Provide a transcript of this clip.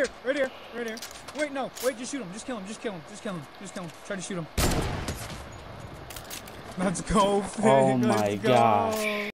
right here, right here, right here. Wait, no, wait, just shoot him, just kill him, just kill him, just kill him, just kill him. Try to shoot him. Let's go, Finn. Oh Let's my go. gosh.